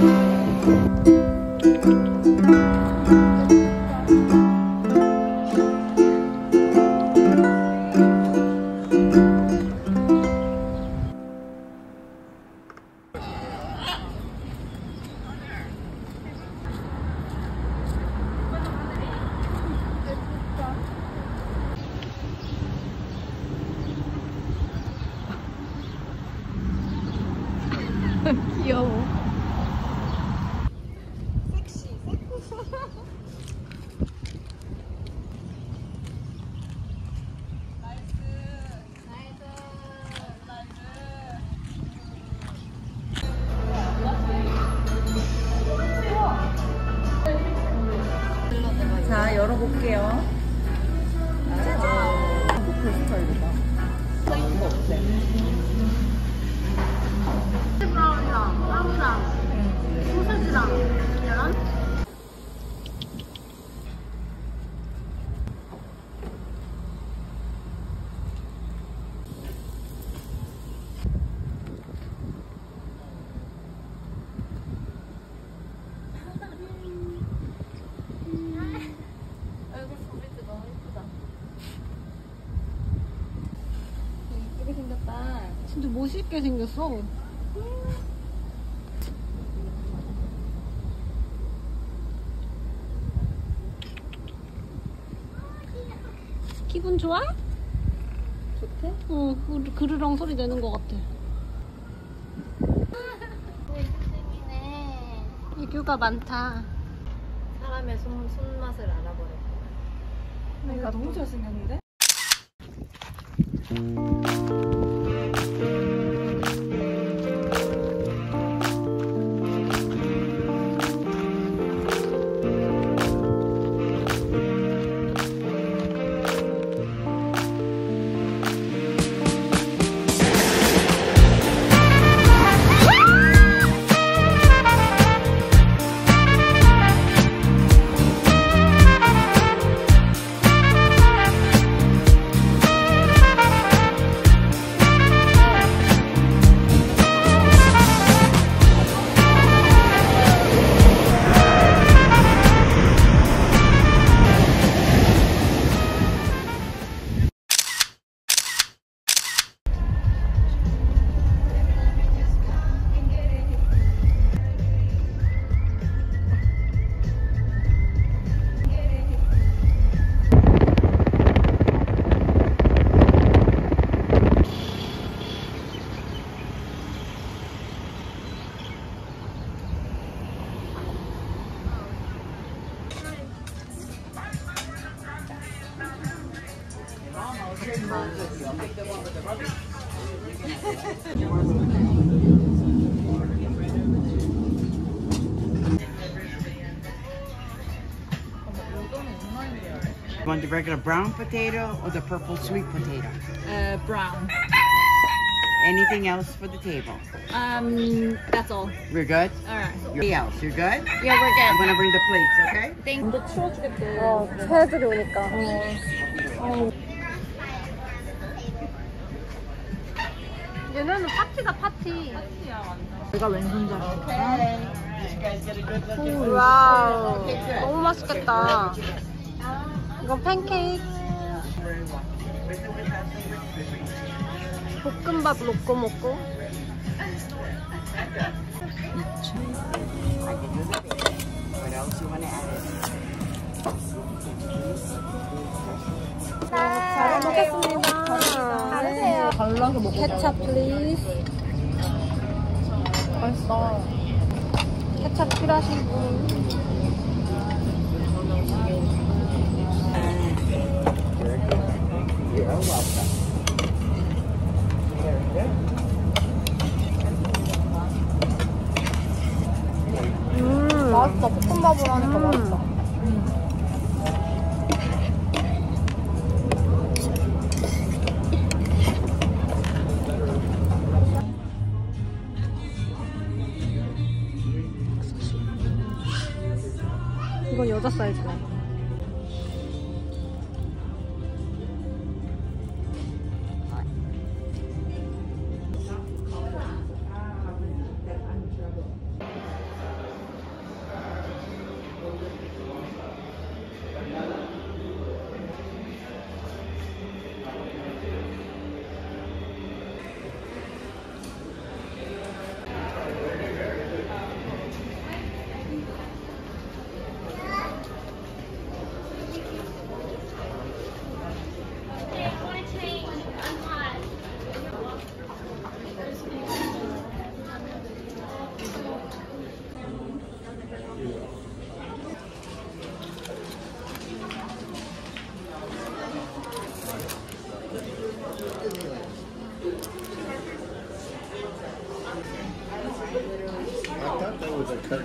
Música 멋있게 생겼어. 기분 좋아? 좋대? 어, 그, 그르렁 소리 내는 것 같아. 애교가 많다. 사람의 손, 손맛을 알아버렸고 내가 너무 잘생겼는데? want the regular brown potato or the purple sweet potato? uh, brown Anything else for the table? um that's all We're good? alright Anything else? You're good? yeah we're I'm good gonna bring the plates, okay? 근데 추워지겠대 어, 새들이 오니까. 얘네는 파티다, 파티. 내가 왼손잡이 와우. 너무 맛있겠다. 이건 팬케이크. 볶음밥 놓고 먹고. Add? 잘 먹겠습니다. 발라서 먹어 케찹 플리즈. 맛있어 케찹 필요하신 분. 음. 맛있어 볶음밥으로 하니까 맛있어 이 спасайте. 13.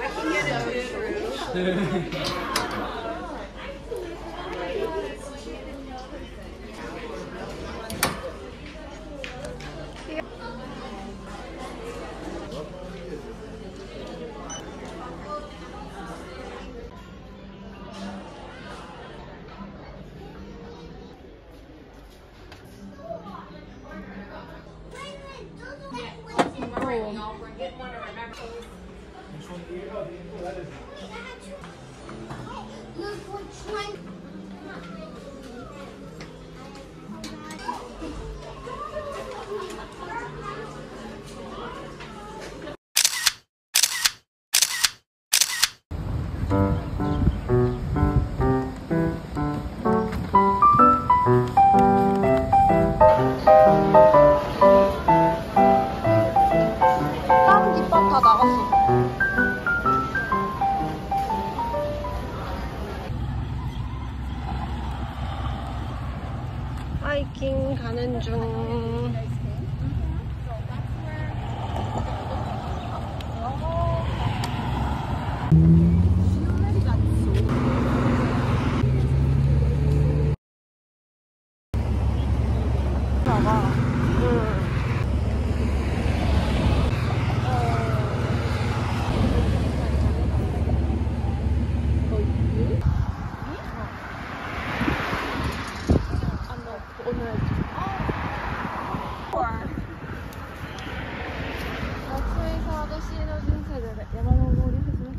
I can get it. Mm-hmm.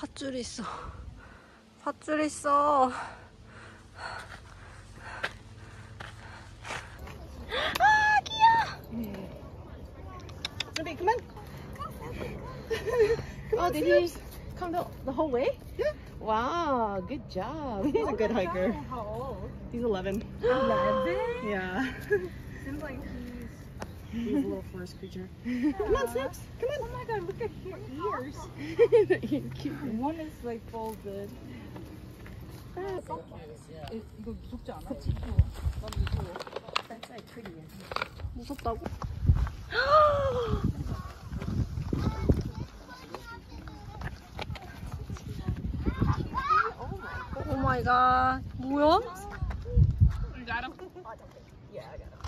밧줄 있어. 밧줄 있어. Somebody, come on. oh, did he come the, the whole way? Yeah. Wow, good job. He's a good hiker. How old? He's 11. 11? Yeah. seems like he's He's a little forest creature. Come on, Snips. Come on. Oh my god, look at your ears. You're cute. One is like folded. 이- 이거 무섭지 않아? 그치. 난 무서워. That's like pretty. 무섭다고? 오 마이 갓. 뭐야?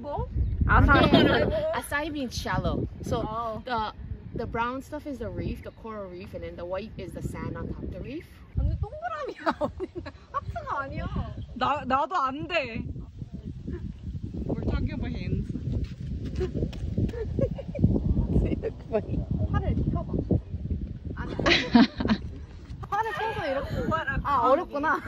table? Outside yeah, the, acai shallow. So oh. the the brown stuff is the reef, the coral reef, and then the white is the sand on top of the reef. We're talking about hands. 아 어렵구나.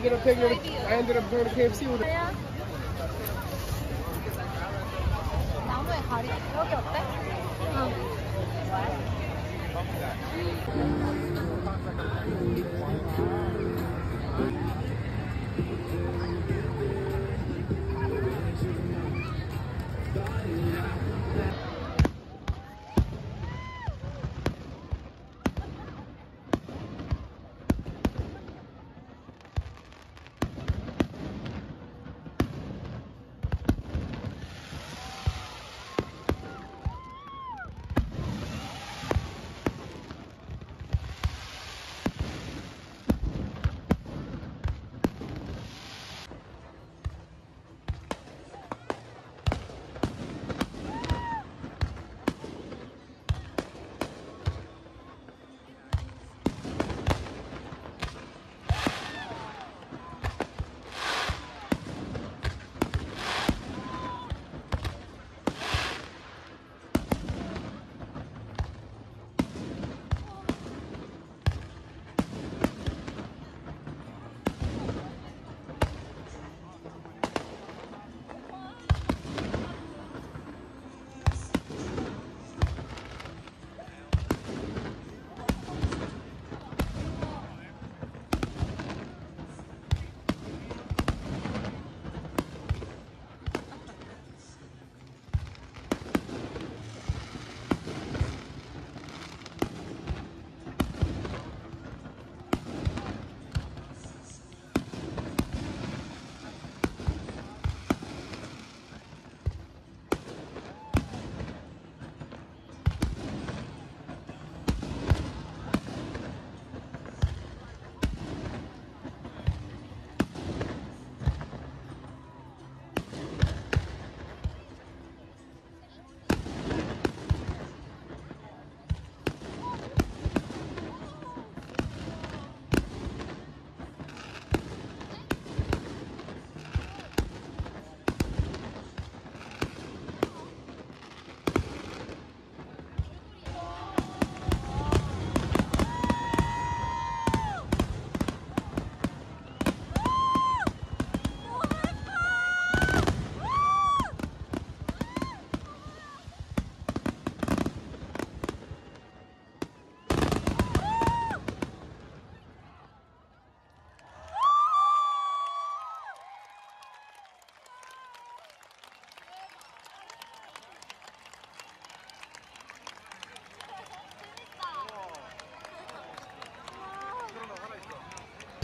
ended up taking her I ended up going to KFC with her. Yeah.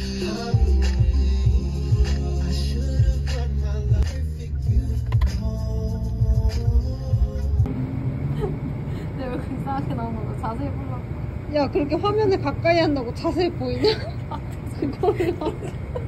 야 그렇게 화면을 가까이 한다고 자세히 보이냐? 그거를